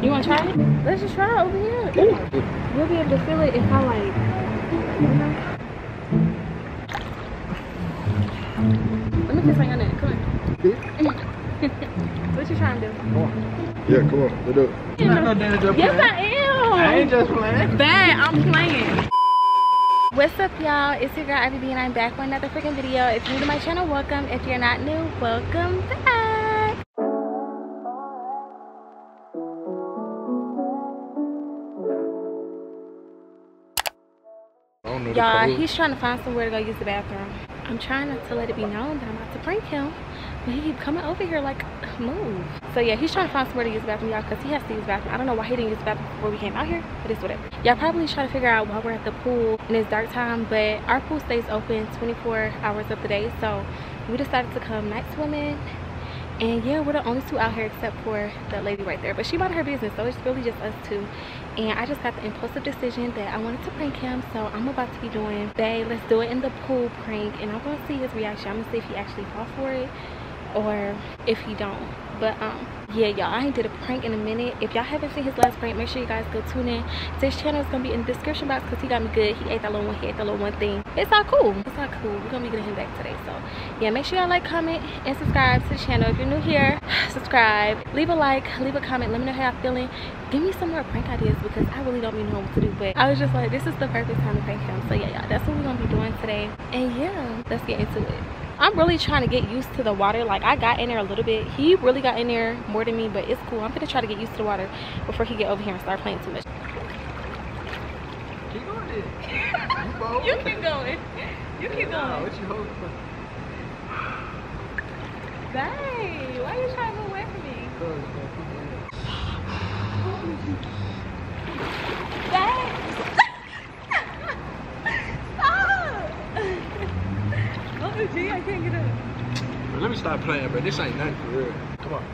You want to try it? Let's just try it over here. We'll be able to feel it if I like, you know. Let me kiss on your neck. Come on. what you trying to do? Come on. Yeah, come on, let's do it. Yes, I am. I ain't just playing. Bad, I'm playing. What's up, y'all? It's your girl, Ivy B, and I'm back with another freaking video. If you're new to my channel, welcome. If you're not new, welcome back. Don't know Y'all, he's trying to find somewhere to go use the bathroom. I'm trying not to let it be known that I'm about to prank him. But he keep coming over here like, move. So yeah, he's trying to find somewhere to use the bathroom, y'all, because he has to use the bathroom. I don't know why he didn't use the bathroom before we came out here, but it's whatever. Y'all probably trying to figure out why we're at the pool and it's dark time, but our pool stays open 24 hours of the day. So we decided to come night swimming. And yeah, we're the only two out here except for that lady right there. But she minded her business, so it's really just us two. And I just got the impulsive decision that I wanted to prank him. So I'm about to be doing, babe, let's do it in the pool prank. And I'm gonna see his reaction. I'm gonna see if he actually fall for it or if he don't. But um, yeah, y'all, I ain't did a prank in a minute. If y'all haven't seen his last prank, make sure you guys go tune in to his channel. It's gonna be in the description box because he got me good. He ate that little one, he ate that little one thing. It's all cool. It's all cool. We're gonna be getting him back today. So yeah, make sure y'all like, comment, and subscribe to the channel. If you're new here, subscribe. Leave a like, leave a comment. Let me know how y'all feeling. Give me some more prank ideas because I really don't even know what to do. But I was just like, this is the perfect time to prank him. So yeah, y'all, that's what we're gonna be doing today. And yeah, let's get into it. I'm really trying to get used to the water. Like I got in there a little bit. He really got in there more than me, but it's cool. I'm gonna try to get used to the water before he get over here and start playing too much. Keep going. You keep going. You keep Nah, going. what you holding for? Babe, why are you trying to move away from me? Cause, uh, Babe. Stop. Gee, I can't get up. But let me stop playing, bro. This ain't nothing for real. Come on.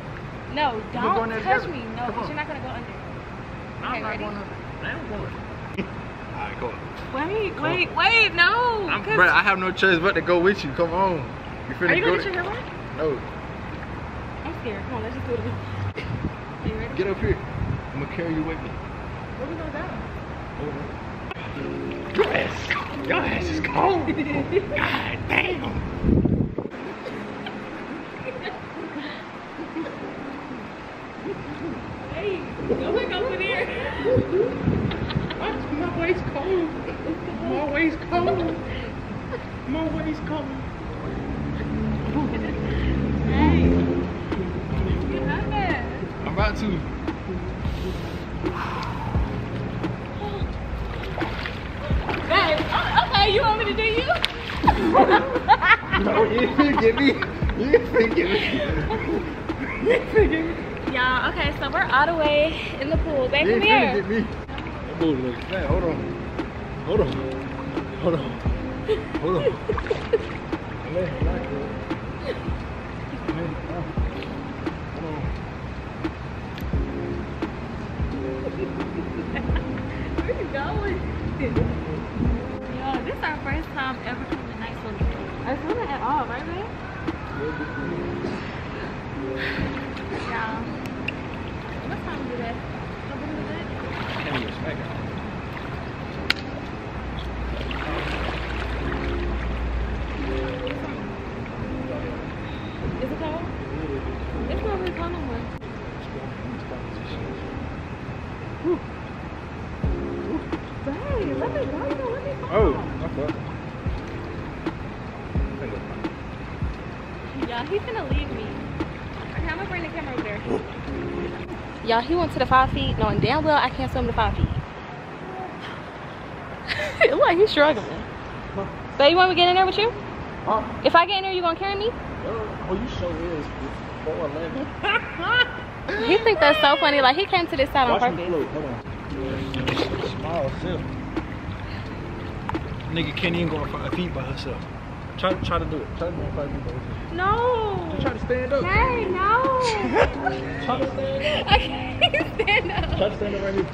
No, don't touch me. No, because you're not gonna go under. I'm not ready? going under. I am going. Alright, come on. Wait, wait, wait, no. I'm, bro, I have no choice but to go with you. Come on. You finna Are you gonna get your hair wet? No. I'm scared. Come on, let's just do it again. Are you ready? Get up here. I'm gonna carry you with me. Where we gonna go? Your ass, your ass is cold. God damn. Hey, go back over there. My waist cold. My waist cold. My waist cold. No, you didn't get me. You didn't get me. You didn't get me. Y'all, okay, so we're all the way in the pool. Babe, come here. get me. That looks fat. Hold on. Hold on. Hold on. Hold on. Or swimming at all, right, babe? Y'all. What time is it? Time is it? Y'all, he's gonna leave me. Okay, I'm gonna bring the camera over there. Y'all, he went to the five feet, knowing damn well I can't swim the five feet. it look like he's struggling. So you want me to get in there with you? Huh? If I get in there, you gonna carry me? Oh, you so is. 411. He think that's so funny. Like he came to this side on Watch me purpose. float. Hold on. Small self. Nigga can't even go on five feet by herself. Try, try to do it. Try to go on five feet by herself. No. Just try to stand up. Hey, no. Try to stand up. I can't stand up. Try to stand up right here.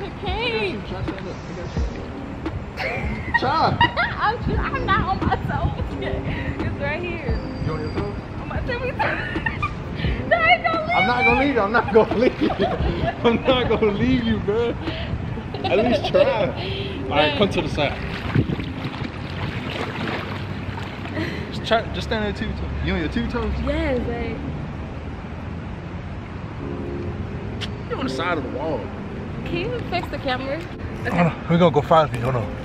I can't. Try to stand up. I got. Try. I'm, just, I'm not on my toes yet. It's right here. You on your toes? On my tippy toes. Dang, don't leave I'm not gonna leave you. I'm not gonna leave you. I'm not gonna leave you, bro. At least try. All right, come to the side. Try. Just stand on your two toes. You on your two toes? Yes, babe. You're on the side of the wall. Can you fix the camera? Hold on. We're gonna go five feet. Hold on.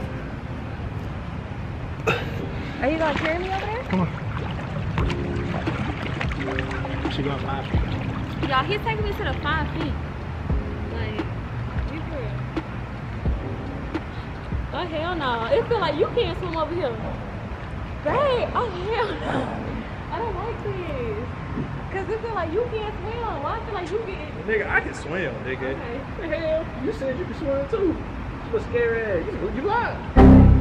Are you gonna carry me over there? Come on. She got five feet. Y'all, he's taking me to the five feet. Like, you for real. Oh, hell no. It feel like you can't swim over here. Babe, oh, hell no. I don't like this. Because it feel like you can't swim. Why I feel like you can. Nigga, I can swim, nigga. Okay. Hell. You said you can swim too. You a scary ass. You, you lied.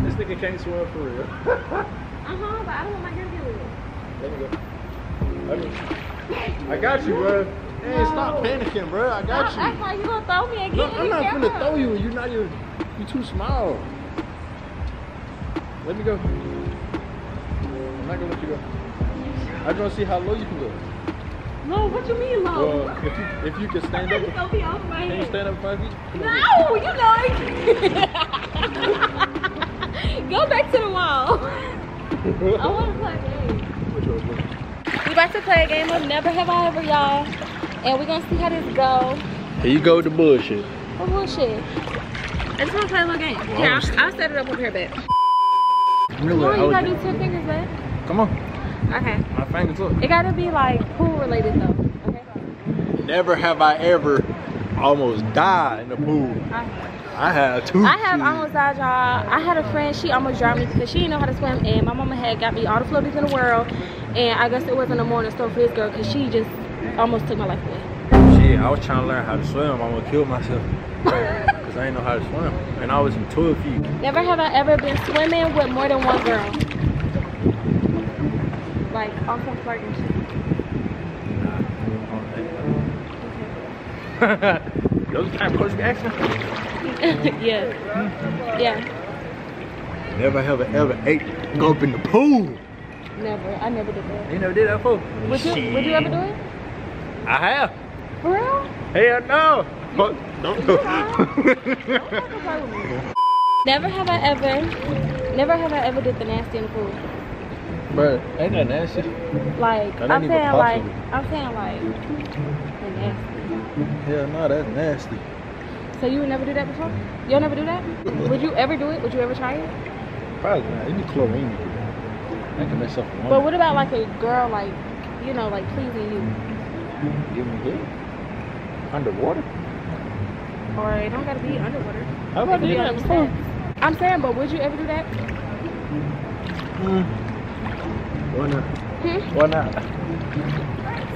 This nigga can't swim for real. Uh-huh, but I don't want my hair to get wet. Let me go. Me. I got you, bro. Hey, stop panicking, bro. I got I, act you. like you gonna throw me again. No, I'm not gonna throw. throw you. You're not even. You too small. Let me go. Not gonna let you go. I just wanna see how low you can go. Low? what you mean low? Well, if you if you can stand up, you gonna be over my can you head. stand up five feet? No, you know. Go back to the wall. I want to play a game. Which one? Which We about to play a game of Never Have I Ever, y'all. And we're gonna see how this go. Here you go with the bullshit. Oh bullshit. I just wanna play a little game. Well, I'm I'll, I'll set it up over here, babe. Really, I you gotta do ten fingers, babe. Come on. Okay. My fingers up. It gotta be like pool related though. Okay. Never have I ever almost died in the pool. I- I had two. I have almost died, y'all. I had a friend, she almost drowned me because she didn't know how to swim, and my mama had got me all the floaties in the world, and I guess it wasn't a morning store for this girl because she just almost took my life away. Shit, I was trying to learn how to swim. I'm gonna kill myself. Cause I ain't know how to swim. And I was in 12 feet. Never have I ever been swimming with more than one girl. Like, some flirting shit. Those kind of you asking? yeah. Yeah. Never have I ever ate go up in the pool. Never. I never did that. You never did that before? Would you, would you ever do it? I have. For real? Hell no. Fuck, Don't do Never have I ever, never have I ever did the nasty in the pool. Bro, ain't that nasty? Like, That I'm saying like. I'm saying like, nasty. Hell no, that's nasty. So you would never do that before? You'll never do that? would you ever do it? Would you ever try it? Probably not. It'd be chlorine. I can mess up. But what about like a girl like, you know, like pleasing you? Give me good. Underwater? Or it don't gotta be underwater. How about could doing that before? I'm saying, but would you ever do that? Mm. Why not? Hmm? Why not?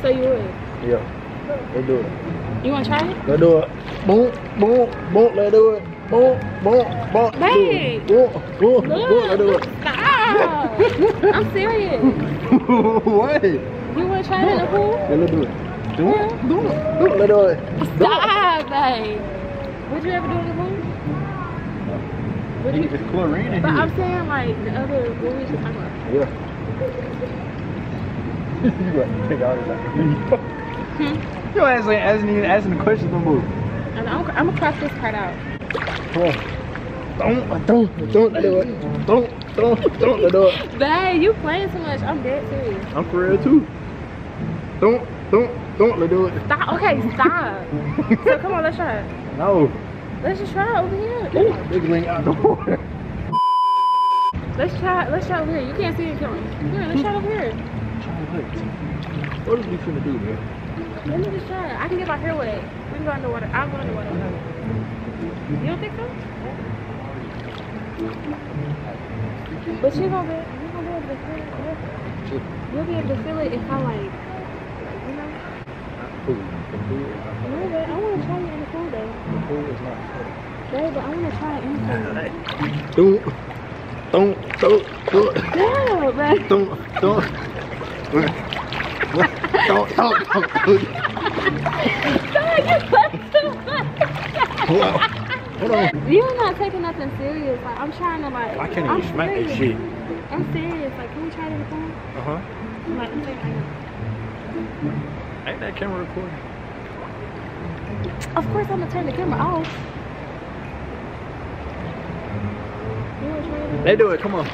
So you would. Yeah. Let's do it. You wanna try it? Let's do it. Boom, boom, boom, let's do it. Boom, boom, boom. Babe. Boom, boom, boom, let's do it. stop. I'm serious. what? You wanna try it in the pool? Yeah, let's do it. Do it, do it, do it, let's do it. Stop, babe. Would you ever do it in the pool? Would you? It's chlorine in But here. I'm saying like the other, we just talking about? Yeah. You got take all this Hmm? You asking, asking, even asking the questions no more. And I'm, I'm gonna cross this part out. Come on. Don't, don't, don't let do it. Don't, don't, don't let do it. Babe, you playing too much. I'm dead serious. I'm for real too. Don't, don't, don't let do it. Stop. Okay, stop. so come on, let's try it. No. Let's just try it over here. Big ring out the water. Let's try. Let's try over here. You can't see it coming. Here, let's try over here. What is we finna do, man? Let me just try. I can get my hair wet. We can go underwater. I'll go underwater. You don't think so? But you gonna be, you gonna be able to feel it. You'll be able to feel it if I like, you know. Food. The not No, but I want to try it in the pool though. The food is not. Babe, but I want to try it in the pool. Don't, don't, don't, don't, Yeah, babe. don't, don't. Don't, don't, don't, don't. You play too much. Hold on. Hold on. You're not taking nothing serious. Like I'm trying to like. I can't I'm even smack that serious. shit. I'm serious. Like, can we try it in the pool? Uh huh. Like, like, Ain't that camera recording? Of course I'm gonna turn the camera off. You wanna try it? They do it. Come on.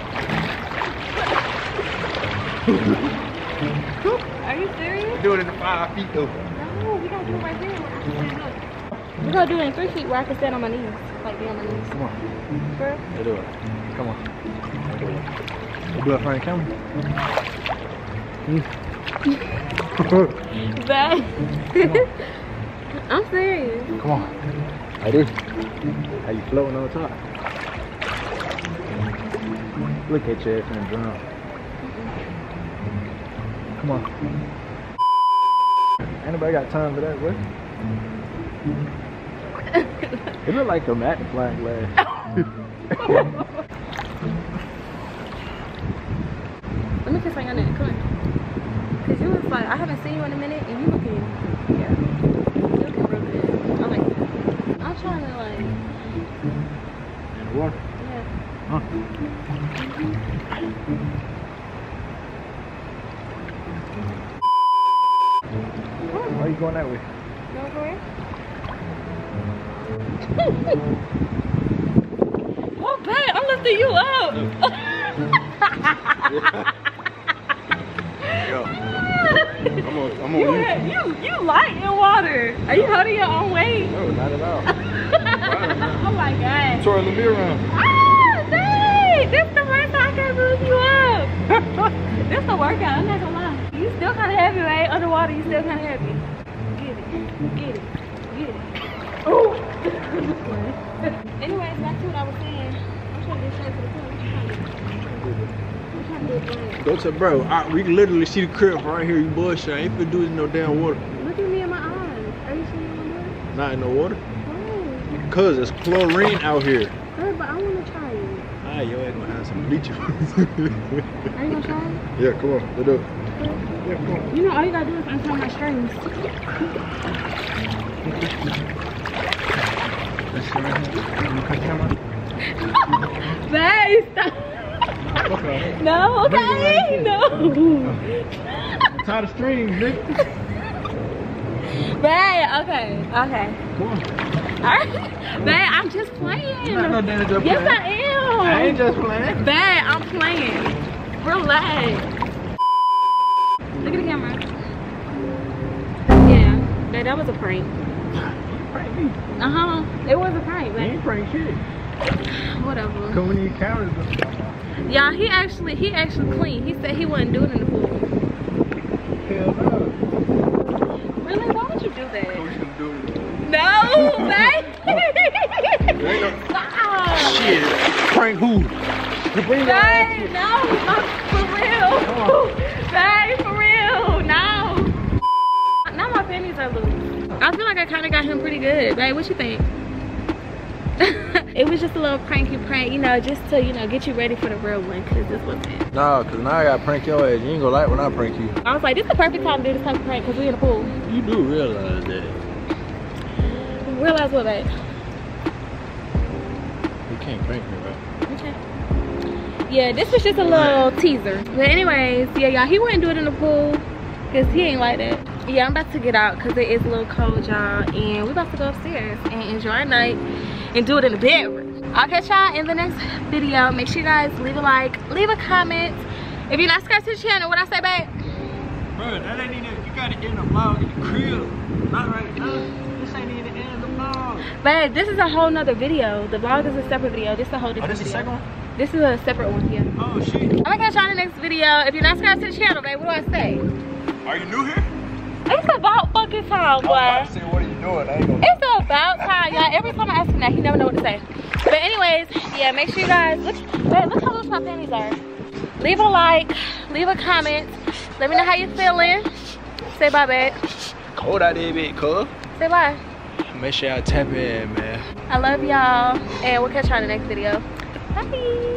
Are you serious? Do it in the five feet though. No, we gotta do it right there. where I can stand up. We're gonna do it in three feet where I can stand on my knees. Like be on my knees. Come on. Girl. They do it. Come on. They do it. They do it in front of the camera. Babe. I'm serious. Come on. I do. How you floating on top? Look at your ass the drum. Come on. Ain't nobody got time for that, what? it look like a magnifying glass. Let me kiss on your neck. Come on. Cause you was like, I haven't seen you in a minute, and you looking, yeah, you looking real good. I like that. I'm trying to like, In the water. yeah. Huh? Why are you going that way? No, over here? oh, babe, I'm lifting you up. Yo. I'm on, I'm on you, you. you, you light in water. Are you holding your own weight? No, not at all. oh my god. Twirl the mirror around. Ah, dang! This the first time I can move you up. this a workout, I'm not gonna lie. You still kinda heavy, right? Underwater, you still kinda heavy. Get it, get it, get it. Oh! Anyways, back to what I was saying. I'm trying to get straight to the point. What you trying to do? I'm to do a drink. Go to bro. I, we can literally see the crib right here. You bullshit. I ain't finna do this in no damn water. Look at me in my eyes. Are you seeing my water? Not in no water. Oh, Cause it's chlorine out here. good, but I wanna try it. Ah, yo ain't gonna have some bleach. Are you gonna try it? yeah, come on. Let's do it. Yeah, come on. You know, all you gotta do is untie my strings. Let's see right here. You. Babe, stop. Okay. No, okay, no. Tie the strings, nigga. Babe, okay, okay. Alright. Babe, I'm just playing. Not no just yes, playing. I am. I ain't just playing. Babe, I'm playing. Relax. Look at the camera. Yeah, babe, that was a prank. Prank me. Uh huh. It was a prank, You babe. ain't prank shit. Whatever. Come when you cameras. Y'all, he actually, he actually clean. He said he wasn't doing it in the pool. Hell no. Really? Why would you do We that? should do it. No, babe. Stop. Shit. Prank who? You bring Babe, no, not for real. Babe, for real, no. Now my panties are loose. I feel like I kind of got him pretty good. Babe, what you think? it was just a little pranky prank, you know, just to, you know, get you ready for the real one, because this wasn't it. Nah, cause now I gotta prank your ass. You ain't gonna like when I prank you. I was like, this is the perfect time to do this type of prank, because we in the pool. You do realize that. Realize what, babe? You can't prank me, right? Okay. Yeah, this was just a little teaser. But anyways, yeah, y'all, he wouldn't do it in the pool because he ain't like that. Yeah, I'm about to get out because it is a little cold, y'all. And we're about to go upstairs and enjoy our night and do it in the bedroom. I'll catch y'all in the next video. Make sure you guys leave a like, leave a comment. If you're not subscribed to the channel, what I say, babe? Bro, that ain't even, you gotta end the vlog in the crib. Not right now. This ain't even the end of vlog. This is a whole nother video. The vlog is a separate video. This is a whole Oh, different this is the video. one? This is a separate one, yeah. Oh, shit. I'm gonna catch y'all in the next video. If you're not subscribed to the channel, babe, what do I say? Are you new here? It's about fucking time, boy. I was about to say, what are you doing? I ain't gonna. It's about time, y'all. Every time I ask him that, he never know what to say. But anyways, yeah, make sure you guys look. Babe, look how loose my panties are. Leave a like, leave a comment. Let me know how you feeling. Say bye, babe. Cold out there, bit, cuz. Say bye. Make sure y'all tap in, man. I love y'all, and we'll catch y'all in the next video. Bye.